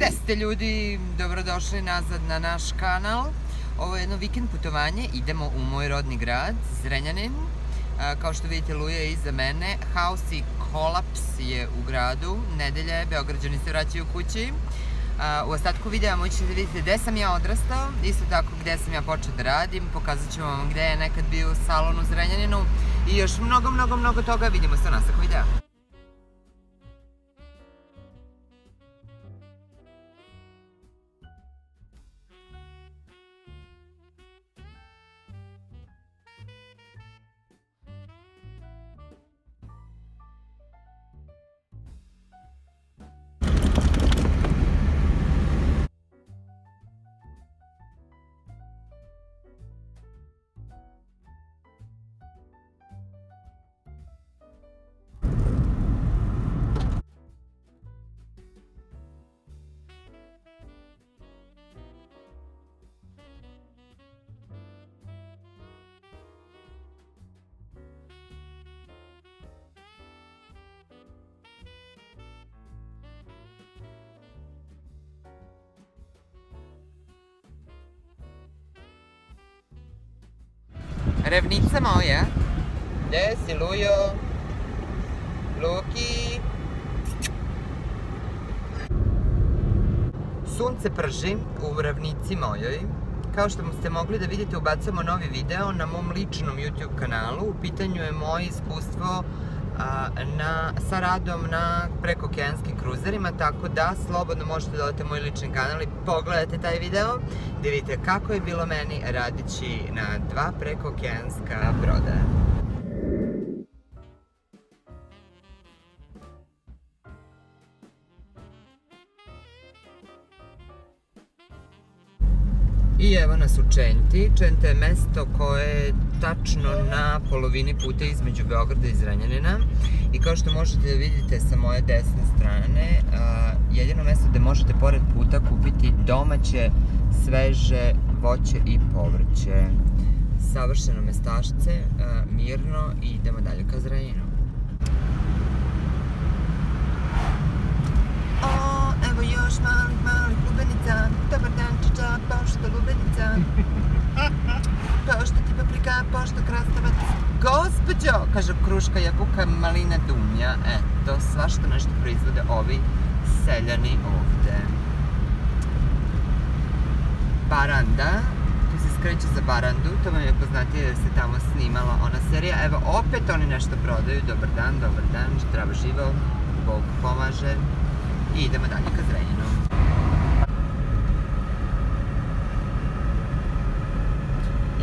Gde ste ljudi? Dobrodošli nazad na naš kanal. Ovo je jedno vikend putovanje, idemo u moj rodni grad, Zrenjanin. Kao što vidite, Luja je iza mene. Haos i kolaps je u gradu. Nedelja je, Beograđani se vraćaju kući. U ostatku videa moćete da gde sam ja odrastao, isto tako gde sam ja počeo da radim, pokazat ću vam gde je nekad bio salon u Zrenjaninu i još mnogo, mnogo, mnogo toga. Vidimo se u nastavku videa. Revnica moja. Gde si, Lujo? Luki? Sunce prži u ravnici mojoj. Kao što ste mogli da vidite, ubacujemo novi video na mom ličnom YouTube kanalu. U pitanju je moje iskustvo na, sa radom na prekookeanskim kruzerima, tako da slobodno možete da odete moj lični kanal i pogledate taj video, da vidite kako je bilo meni radići na dva prekookeanska broda. I evo nas u Čenti. Čenta je mesto koje je tačno na polovini puta između Beograda i Zrenjanina. I kao što možete da vidite sa moje desne strane, jedino mesto gde možete pored puta kupiti domaće, sveže voće i povrće. Savršeno mestašce, mirno i idemo dalje ka Zrenjaninu. O, evo još malih, malih lubenica, dobar dan, pošto lubenica, pošto ti paprika, pošto krastavac, gospođo, kaže kruška, jabuka, malina, dunja, eto, svašta nešto proizvode ovi seljani ovde. Baranda, tu se skreće za Barandu, to vam je poznatije jer se tamo snimala ona serija. Evo, opet oni nešto prodaju, dobar dan, dobar dan, zdravo živo, Bog pomaže i idemo dalje ka Zrenjinu.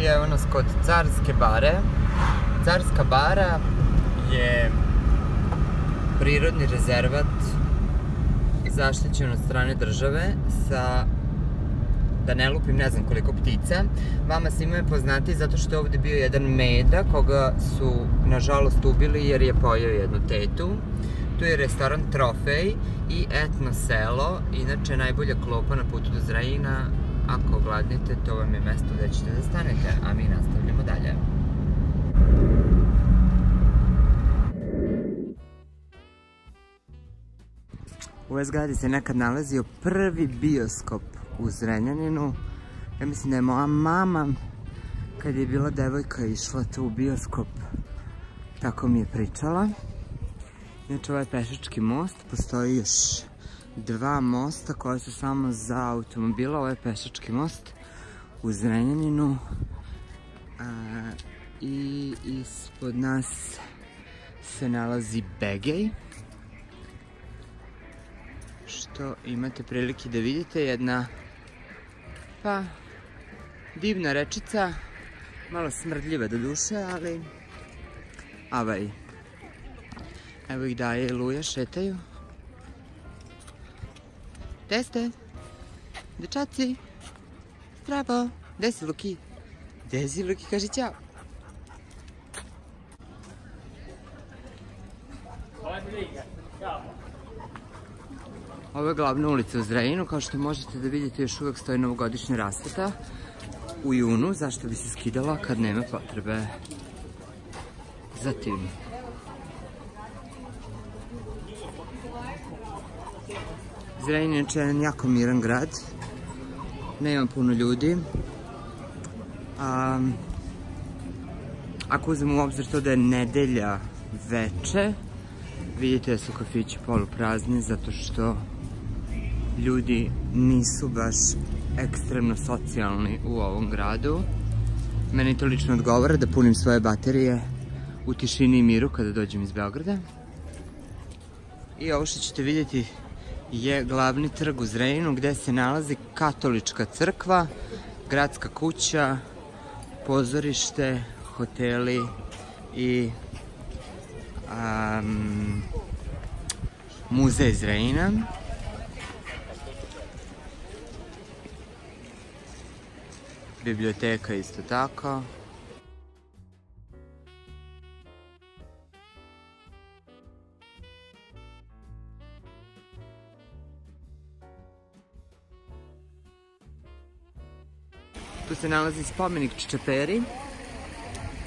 I evo nas kod Carske bare. Carska bara je prirodni rezervat zaštićen od strane države sa da ne lupim ne znam koliko ptica. Vama svima je poznati zato što je ovde bio jedan meda koga su nažalost ubili jer je pojao jednu tetu. Tu je restoran Trofej i etno selo, inače najbolja klopa na putu do Zrajina. Ako gladnite, to vam je mesto gde ćete da stanete, a mi nastavljamo dalje. U ovoj zgradi se nekad nalazio prvi bioskop u Zrenjaninu. Ja mislim da je moja mama, kad je bila devojka, išla tu u bioskop. Tako mi je pričala. Znači ovaj pešački most, postoji još dva mosta koje su samo za automobila. Ovo je pešački most u Zrenjaninu. A, I ispod nas se nalazi Begej. Što imate prilike da vidite, jedna pa divna rečica, malo smrdljiva do duše, ali avaj. Evo ih daje Luja, šetaju. Gde ste? Dečaci? Zdravo. Gde si Luki? Gde si Luki? Kaži ćao. Ovo je glavna ulica u Zrejinu, kao što možete da vidite još uvek stoji novogodišnja rasveta u junu, zašto bi se skidala kad nema potrebe za Zrenjanin je jedan jako miran grad. Nema puno ljudi. A, ako uzmemo u obzir to da je nedelja veče, vidite da su kafići poluprazni zato što ljudi nisu baš ekstremno socijalni u ovom gradu. Meni to lično odgovara da punim svoje baterije u tišini i miru kada dođem iz Beograda. I ovo što ćete vidjeti je glavni trg u Zrenjinu gde se nalazi katolička crkva, gradska kuća, pozorište, hoteli i um, muzej Zrenjina. Biblioteka isto tako. Tu se nalazi spomenik Čečeperi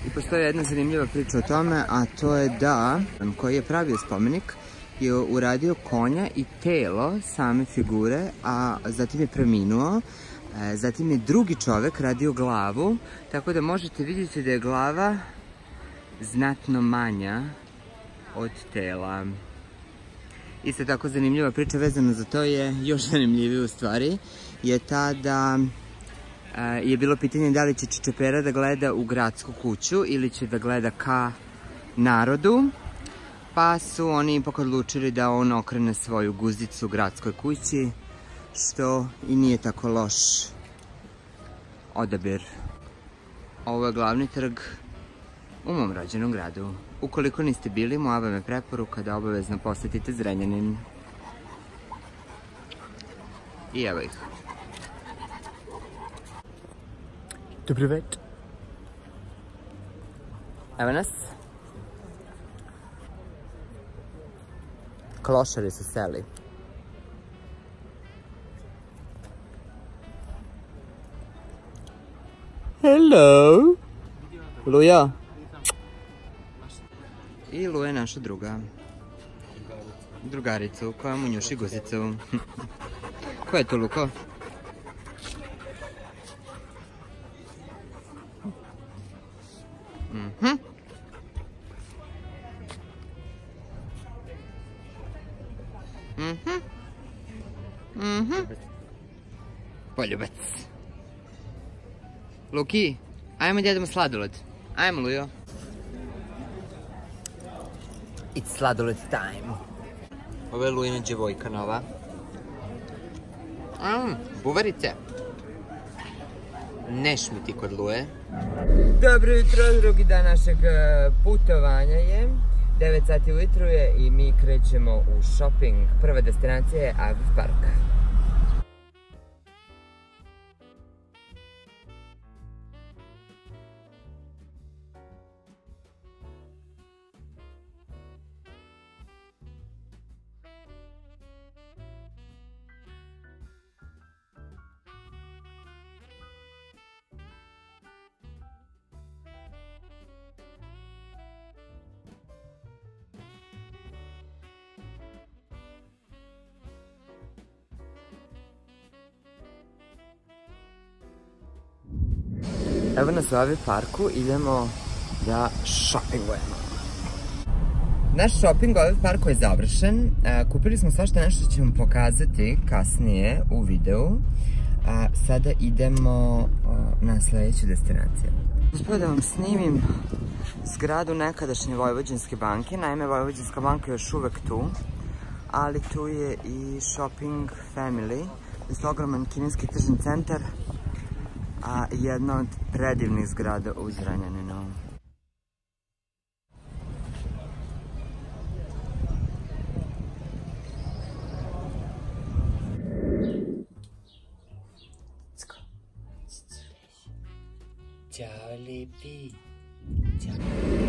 i postoji jedna zanimljiva priča o tome, a to je da koji je pravio spomenik je uradio konja i telo same figure, a zatim je preminuo. E, zatim je drugi čovek radio glavu, tako da možete vidjeti da je glava znatno manja od tela. Isto tako zanimljiva priča vezana za to je, još zanimljivije u stvari, je ta da je bilo pitanje da li će Čičepera da gleda u gradsku kuću ili će da gleda ka narodu, pa su oni ipak odlučili da on okrene svoju guzicu u gradskoj kući, što i nije tako loš odabir. Ovo je glavni trg u mom rođenom gradu. Ukoliko niste bili, moja vam je preporuka da obavezno posetite Zrenjanin. I evo ih. Dobri več. Evo nas. Klošari su seli. Hello. Luja. I Luja je naša druga. Drugaricu koja mu njuši guzicu. Ko je to Luko? Luki, ajmo da jedemo sladoled. Ajmo, Lujo. It's sladoled time. Ovo je Lujina djevojka nova. Mm, buvarice. Neš mi ti kod Luje. Dobro jutro, drugi dan našeg e, putovanja je. 9 sati ujutru je i mi krećemo u shopping. Prva destinacija je Aviv Park. Evo nas Avi parku, idemo da shoppingujemo. Naš shopping u Avi parku je završen. E, kupili smo svašta nešto što ću vam pokazati kasnije u videu. A sada idemo na sledeću destinaciju. Uspio da vam snimim zgradu nekadašnje Vojvođanske banke. Naime, Vojvođanska banka je još uvek tu, ali tu je i Shopping Family. To je ogroman kineski tržni centar a jedna od predivnih zgrada u Zrenjaninu. Ćao lipi.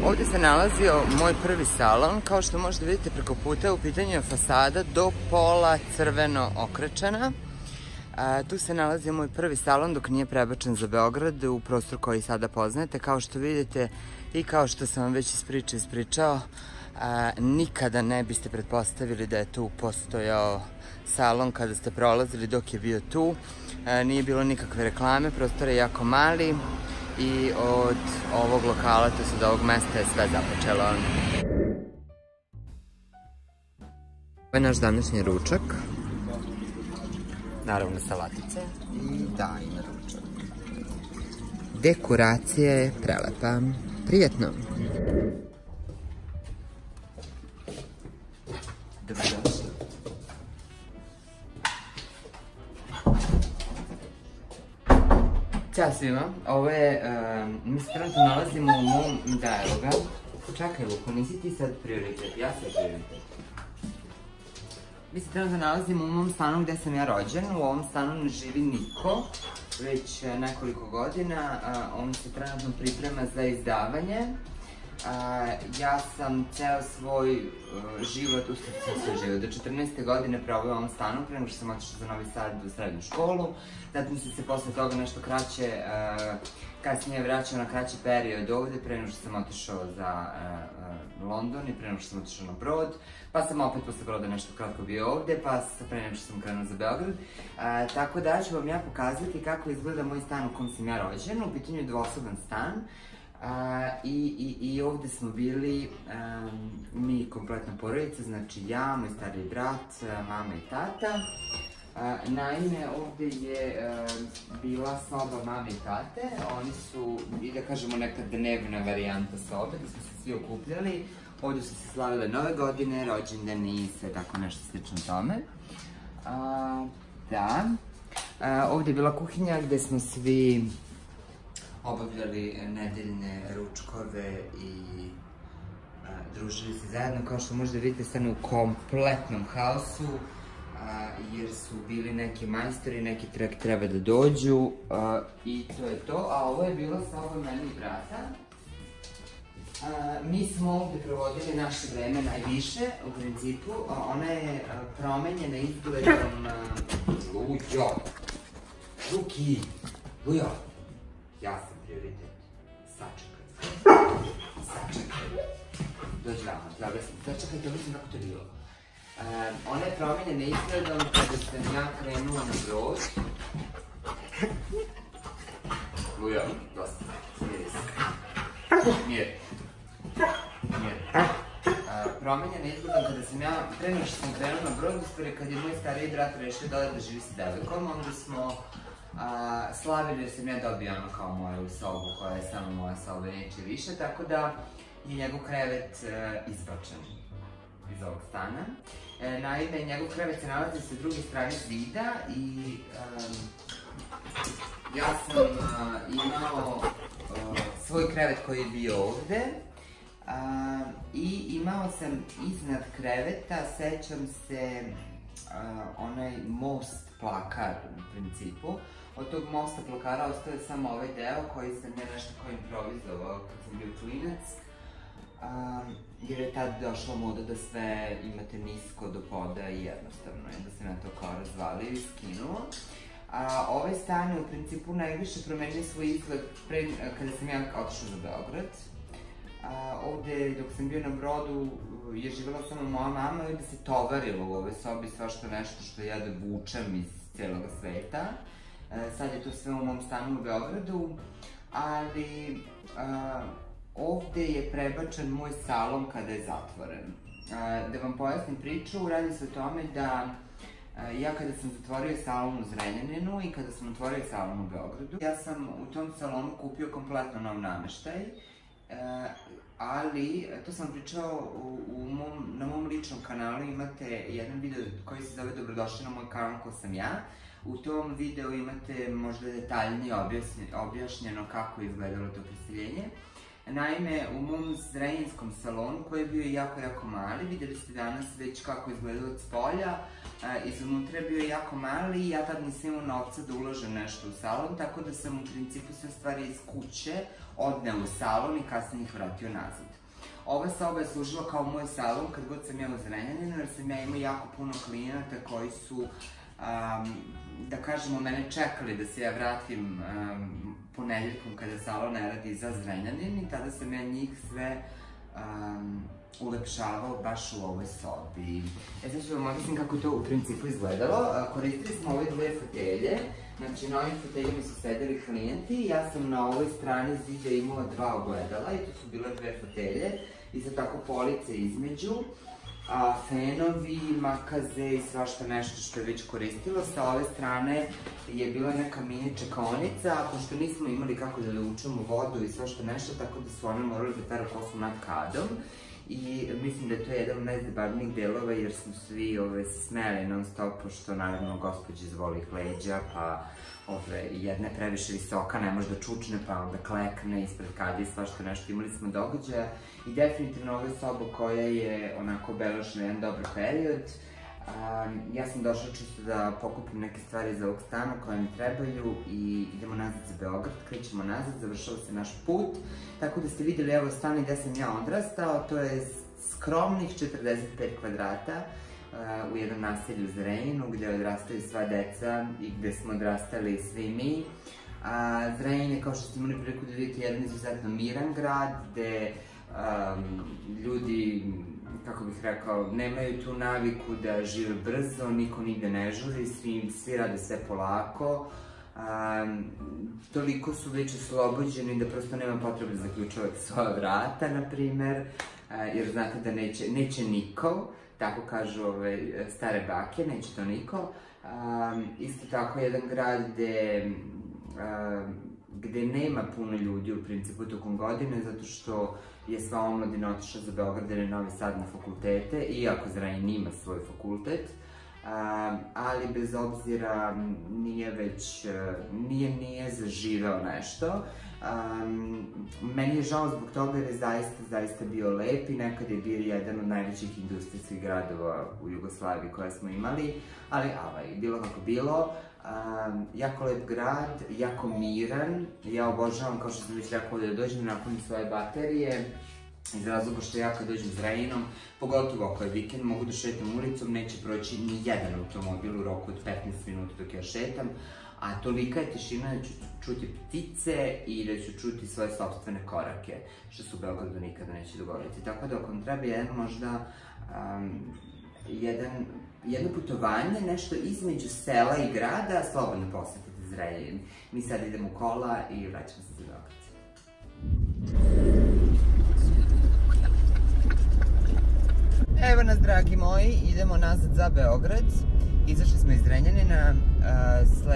Ovdje se nalazio moj prvi salon, kao što možete vidjeti preko puta u pitanju je fasada do pola crveno okrečena. A, tu se nalazi moj prvi salon dok nije prebačen za Beograd u prostor koji sada poznajete. Kao što vidite i kao što sam vam već iz priče ispričao, A, nikada ne biste pretpostavili da je tu postojao salon kada ste prolazili dok je bio tu. A, nije bilo nikakve reklame, prostor je jako mali i od ovog lokala, to od ovog mesta je sve započelo. Ovo je naš današnji ručak. Naravno salatice. I da, ima ručak. Dekoracija je prelepa. Prijetno. Dobrodošli. Ćao svima, ovo je, um, mi se trenutno nalazimo u mom, da evo ga, čekaj Luko, nisi ti sad prioritet, ja sam prioritet. Mi se trenutno nalazimo u mom stanu gde sam ja rođen, u ovom stanu ne živi niko, već e, nekoliko godina, on se trenutno priprema za izdavanje. ja sam ceo svoj e, život, u svoj život, do 14. godine probao u ovom stanu, pre što sam otišla za Novi Sad u srednju školu. Zatim sam se posle toga nešto kraće, e, kasnije vraćao na kraći period ovde, pre nego što sam otišao za London i pre nego što sam otišao na Brod. Pa sam opet posle broda nešto kratko bio ovde, pa pre nego što sam krenuo za Beograd. A, tako da ću vam ja pokazati kako izgleda moj stan u kom sam ja rođen. U pitanju je dvosoban stan. A, i, i, I ovde smo bili mi kompletna porodica, znači ja, moj stariji brat, mama i tata. Naime, ovde je a, bila soba mame i tate, oni su, i da kažemo, neka dnevna varijanta sobe, gde smo se svi okupljali. Ovdje su se slavile nove godine, rođendani i sve tako nešto slično tome. A, da. A, ovdje je bila kuhinja gde smo svi obavljali nedeljne ručkove i družili se zajedno. Kao što možete vidite, stane u kompletnom haosu, a, jer su bili neki majstori, neki trek treba da dođu i to je to. A ovo je bila soba meni i brata mi smo ovde provodili naše vreme najviše, u principu. ona je promenjena izgledom... Lujo! Luki! Lujo! Ja sam prioritet. Sačekaj. Sačekaj. Dođi vamo, zdravlja sam. Sačekaj, dobro sam kako to bilo. Ona je promenjena izgledom kada sam ja krenuo na brod. Lujo, dosta. Smiri se. Mir promenjena izgledom kada sam ja, nego što sam krenula na brod, uspore kad je moj stariji brat rešio da da živi sa devojkom, onda smo a, slavili jer sam ja dobio ono kao moju sobu koja je samo moja soba neće više, tako da je njegov krevet e, izbačen iz ovog stana. E, naime, njegov krevet se nalazi sa druge strane zida i ja sam uh, imao uh, svoj krevet koji je bio ovde, I imao sam iznad kreveta, sećam se, onaj most plakar u principu. Od tog mosta plakara ostaje samo ovaj deo koji sam ja nešto kao improvizovao kad sam bio klinac. A, jer je tad došla moda da sve imate nisko do poda i jednostavno je da se na to kao razvalio i skinuo. A, ovaj stan je u principu najviše promenio svoj izgled pre, kada sam ja otišla za Beograd a, ovde dok sam bio na brodu je živela samo moja mama i da se tovarilo u ovoj sobi svašta nešto što ja da vučem iz celog sveta. E, sad je to sve u mom stanu u Beogradu, ali a, ovde je prebačen moj salon kada je zatvoren. Da vam pojasnim priču, radi se o tome da ja kada sam zatvorio salon u Zrenjaninu i kada sam otvorio salon u Beogradu, ja sam u tom salonu kupio kompletno nov nameštaj ali, to sam pričao u mom, na mom ličnom kanalu, imate jedan video koji se zove Dobrodošli na moj kanal ko sam ja. U tom videu imate možda detaljnije objašnjeno kako je izgledalo to preseljenje. Naime, u mom zrenjinskom salonu, koji je bio jako, jako mali, videli ste danas već kako izgledalo od spolja, iznutra je bio jako mali i ja tad nisam imao novca da uložem nešto u salon, tako da sam u principu sve stvari iz kuće odneo u salon i kasnije ih vratio nazad. Ova soba je služila kao moj salon kad god sam ja u Zrenjaninu, jer sam ja imao jako puno klijenata koji su, da kažemo, mene čekali da se ja vratim ponedeljkom kada salon ne radi za Zrenjanin i tada sam ja njih sve um, ulepšavao baš u ovoj sobi. E sad ću vam objasnim kako to u principu izgledalo. Koristili smo ove dve fotelje, znači na ovim foteljima su sedeli klijenti, ja sam na ovoj strani zida imala dva ogledala i tu su bile dve fotelje i sad tako police između a, fenovi, makaze i svašta nešto što je već koristilo. Sa ove strane je bila neka mini čekaonica, pošto nismo imali kako da učemo vodu i svašta nešto, tako da su one morali da peru kosu nad kadom. I mislim da je to jedan od najzabavnijih delova jer smo svi ove, se smeli non stop, pošto naravno gospođe zvoli leđa, pa jedna je previše visoka, ne može da čučne, pa onda klekne ispred kada i svašta nešto. Imali smo događaja i definitivno ovo je soba koja je onako obeležena jedan dobar period. Um, ja sam došla čisto da pokupim neke stvari za ovog stana koje mi trebaju i idemo nazad za Beograd, krećemo nazad, završava se naš put. Tako da ste videli evo stan gde sam ja odrastao, to je skromnih 45 kvadrata u jednom naselju Zrenjinu gde odrastaju sva deca i gde smo odrastali svi mi. A, je, kao što ste imali priliku da vidite, jedan izuzetno miran grad gde um, ljudi, kako bih rekao, nemaju tu naviku da žive brzo, niko nigde ne žuri, svi, svi rade sve polako. Um, toliko su već oslobođeni da prosto nema potrebe da zaključavate svoja vrata, na primer, jer znate da neće, neće niko tako kažu ove stare bake, neće to niko. Um, isto tako jedan grad gde, gde nema puno ljudi u principu tokom godine, zato što je sva omladina otišla za Beograd ili Novi Sad na fakultete, iako Zranjin ima svoj fakultet. Um, ali bez obzira nije već, nije, nije zaživeo nešto. Um, meni je žao zbog toga jer je zaista, zaista bio lep i nekad je bio jedan od najvećih industrijskih gradova u Jugoslaviji koje smo imali, ali avaj, bilo kako bilo, um, jako lep grad, jako miran, ja obožavam, kao što sam već rekao, da dođem napunim svoje baterije, iz razloga što ja kad dođem s Rejinom, pogotovo ako je vikend, mogu da šetam ulicom, neće proći ni jedan automobil u roku od 15 minuta dok ja šetam, a tolika je tišina da ću čuti ptice i da ću čuti svoje sobstvene korake, što se u Beogradu nikada neće dogoditi. Tako da ako vam treba jedan možda um, jedan, jedno putovanje, nešto između sela i grada, slobodno posetite Zrenjanin. Mi sad idemo u kola i vraćamo se za Beograd. Evo nas, dragi moji, idemo nazad za Beograd. Izašli smo iz Renjanina,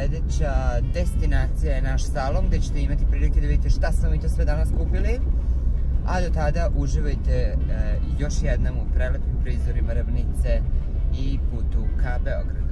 sledeća destinacija je naš salon gde ćete imati prilike da vidite šta smo mi to sve danas kupili. A do tada uživajte e, još jednom u prelepim prizorima ravnice i putu ka Beogradu.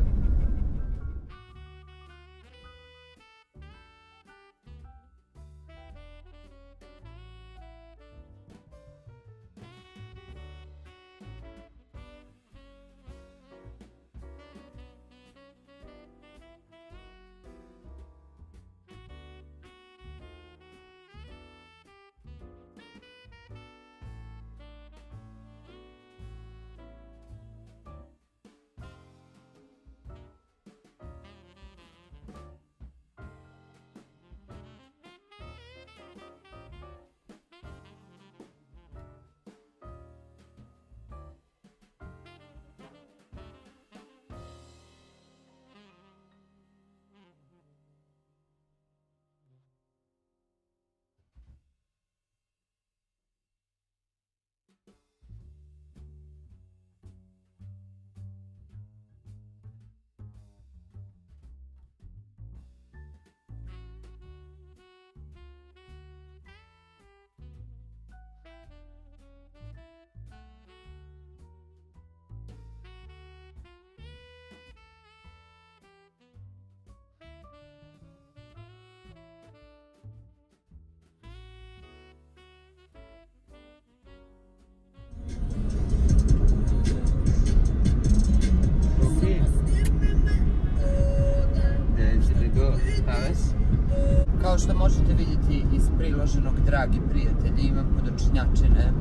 Kao što možete vidjeti iz priloženog, dragi prijatelji, imam podočnjačine.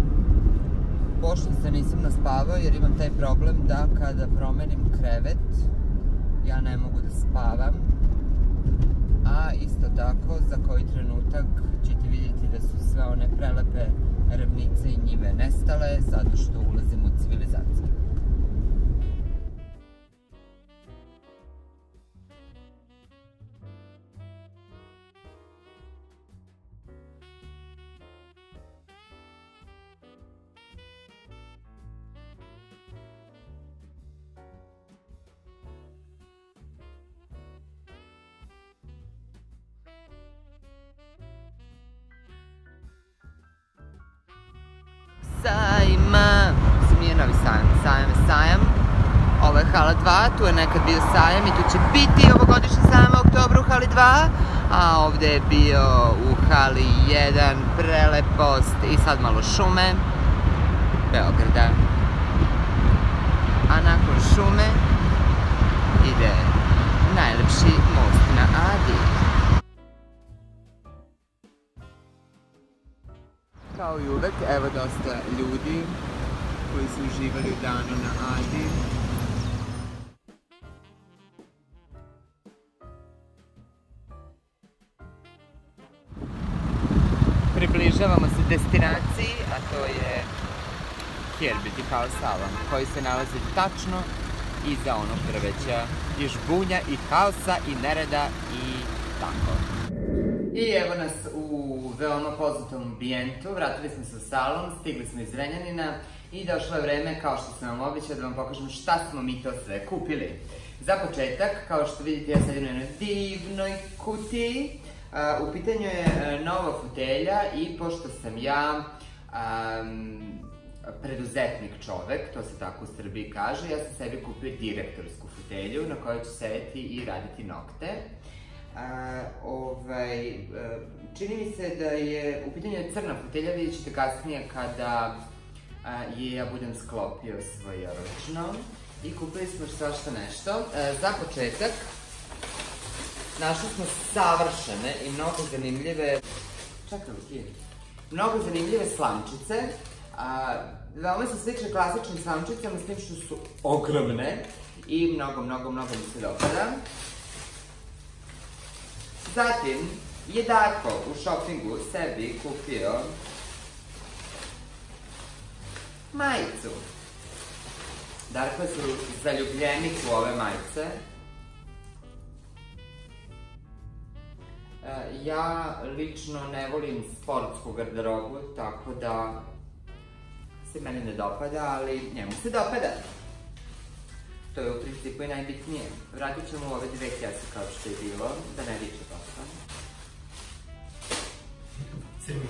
Pošto se nisam naspavao jer imam taj problem da kada promenim krevet, ja ne mogu da spavam. A isto tako, za koji trenutak ćete vidjeti da su sve one prelepe ravnice i njive nestale zato što ulazimo u civilizaciju. 2, tu je nekad bio sajam i tu će biti ovogodišnji sajam u oktobru u hali 2. A ovde je bio u hali 1 prelepost i sad malo šume. Beograda. A nakon šume ide najlepši most na Adi. Kao i uvek, evo dosta ljudi koji su uživali u danu na Adi. Približavamo se destinaciji, a to je Herbiti kao Salon, koji se nalazi tačno iza onog drveća i žbunja i haosa i nereda i tako. I evo nas u veoma poznatom ambijentu, vratili smo se u salon, stigli smo iz Renjanina i došlo je vreme, kao što sam vam običao, da vam pokažem šta smo mi to sve kupili. Za početak, kao što vidite, ja sedim na jednoj divnoj kutiji. U pitanju je e, nova fotelja i pošto sam ja preduzetnik čovek, to se tako u Srbiji kaže, ja sam sebi kupio direktorsku fotelju na kojoj ću sedeti i raditi nokte. Ovaj, e, čini mi se da je, u pitanju crna fotelja, vidjet ćete kasnije kada je ja budem sklopio svojoročno. I kupili smo svašta nešto. E, za početak, našli smo savršene i mnogo zanimljive, čekaj, ti, mnogo zanimljive slamčice. A, veoma se slične klasičnim slamčicama, s tim što su ogromne i mnogo, mnogo, mnogo mi se dopada. Zatim je Darko u šopingu sebi kupio majicu. Darko su zaljubljenik u ove majice. Ja lično ne volim sportsku garderobu, tako da se mene ne dopada, ali njemu se dopada. To je u principu i najbitnije. Vratit ćemo ove dve kese kao što je bilo, da ne viče dosta. Crni.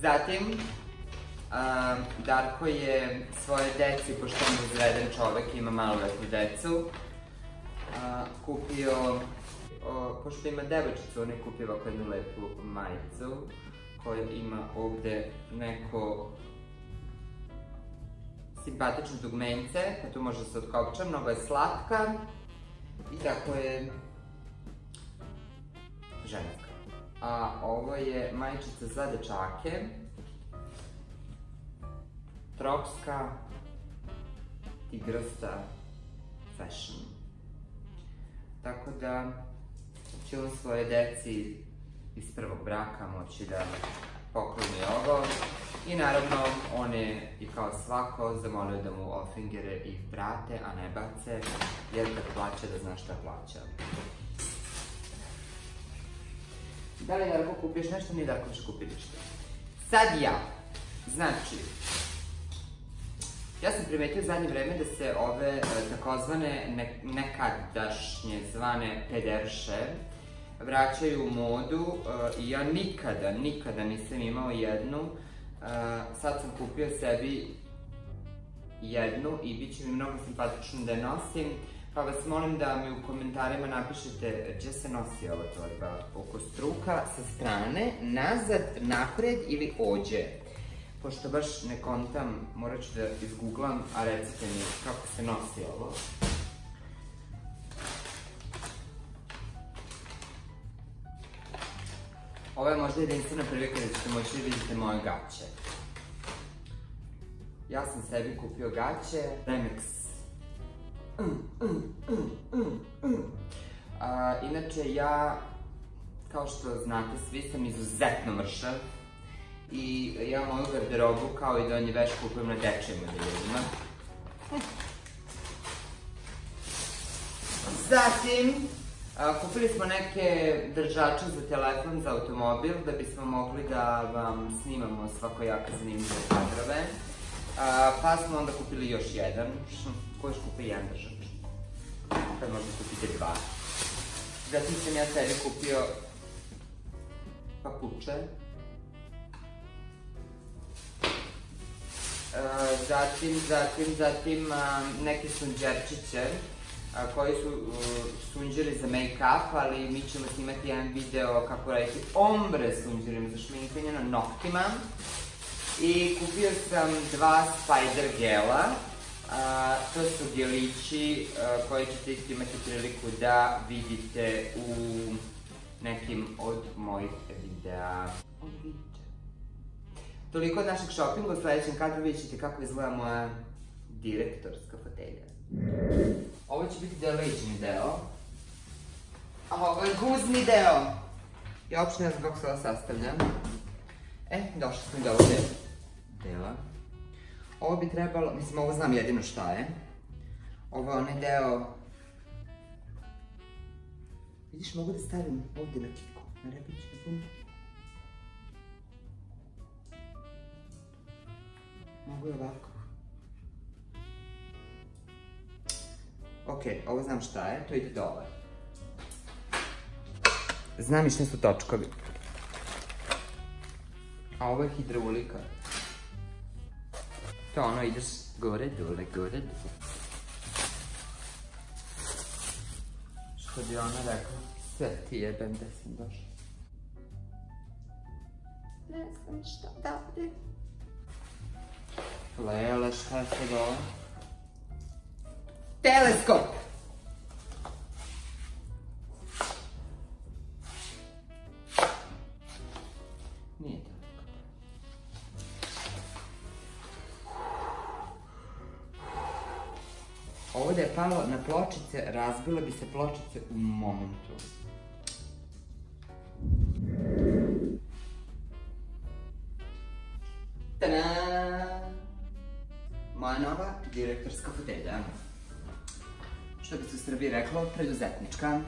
Zatim, uh, Darko je svoje deci, pošto on je uzreden čovek, ima maloletnu decu, uh, kupio, pošto ima devojčicu, on je kupio ovako jednu lepu majicu, koja ima ovde neko simpatične dugmence, pa tu može da se otkopča, mnogo je slatka i tako je ženska. A ovo je majičica za dečake, tropska, tigrasta, fashion. Tako da će on svoje deci iz prvog braka moći da pokloni ovo. I naravno, on je, i kao svako, zamolio da mu ofingere ih vrate, a ne bace, jer kad plaće da zna šta plaća. Da li Darko kupiš nešto? Nije Darko više kupi ništa. Sad ja. Znači, ja sam primetio u zadnje vreme da se ove e, takozvane ne, nekadašnje zvane pederše vraćaju u modu e, i ja nikada, nikada nisam imao jednu sad sam kupio sebi jednu i bit će mi mnogo simpatično da je nosim. Pa vas molim da mi u komentarima napišete gdje se nosi ova torba. Oko struka, sa strane, nazad, napred ili ođe. Pošto baš ne kontam, morat ću da izgooglam, a recite mi kako se nosi ovo. Ovo je možda jedinstvena prilika da ćete moći da vidite moje gaće. Ja sam sebi kupio gaće, Remix. A, inače, ja, kao što znate, svi sam izuzetno mršav I ja moju garderobu kao i donji veš kupujem na dečijim odeljenjima. Zatim, kupili smo neke držače za telefon, za automobil, da bismo mogli da vam snimamo svakojake zanimljive kadrove. Pa smo onda kupili još jedan. Ko još kupi jedan držač? Kad možda kupite dva. Zatim sam ja sebi kupio papuče. Zatim, zatim, zatim neke sunđerčiće a, koji su uh, sunđeri za make-up, ali mi ćemo snimati jedan video kako raditi ombre sunđerima za šminkanje na noktima. I kupio sam dva spider gela. A, to su gelići a, koji ćete isto imati priliku da vidite u nekim od mojih videa. Toliko od našeg shoppinga, u sledećem kadru vidjet ćete kako izgleda moja direktorska fotelja. Ovo će biti delični deo. A ovo je guzni deo. Ja uopšte ne znam kako se ovo sastavlja. E, došli smo do ovog dela. Ovo bi trebalo, mislim ovo znam jedino šta je. Ovo je onaj deo... Vidiš, mogu da stavim ovde na kiku, na repić, na punu. Mogu i ovako. Ok, ovo znam šta je, to ide dole. Znam i šta su točkovi. A ovo je hidraulika. To ono, ideš gore, dole, gore, dole. Što bi ona rekla? Sve ti jebem gde sam došla. Ne znam šta dalje. Lele, šta je sad ovo? Teleskop! Nije. Ovo da je palo na pločice, razbile bi se pločice u momentu. Srbiji reklo, preduzetnička.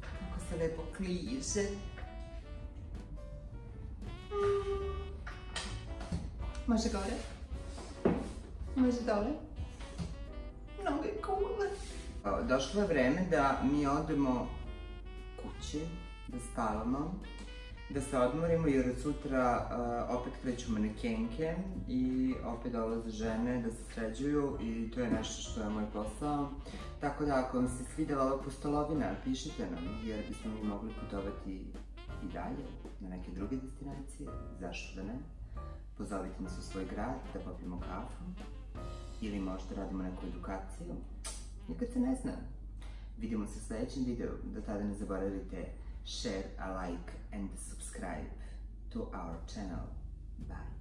Kako se lepo kliže. Može gore? Može dole? Mnogo je cool. Došlo je vreme da mi odemo kući, da spavamo, da se odmorimo jer od sutra uh, opet kreću manekenke i opet dolaze žene da se sređuju i to je nešto što je moj posao. Tako da ako vam se svidela ova pustolovina, pišite nam jer bismo mi mogli putovati i dalje na neke druge destinacije, zašto da ne. Pozovite nas u svoj grad da popijemo kafu ili možda radimo neku edukaciju. Nikad se ne zna. Vidimo se u sledećem videu, do tada ne zaboravite share, a like and subscribe to our channel. Bye.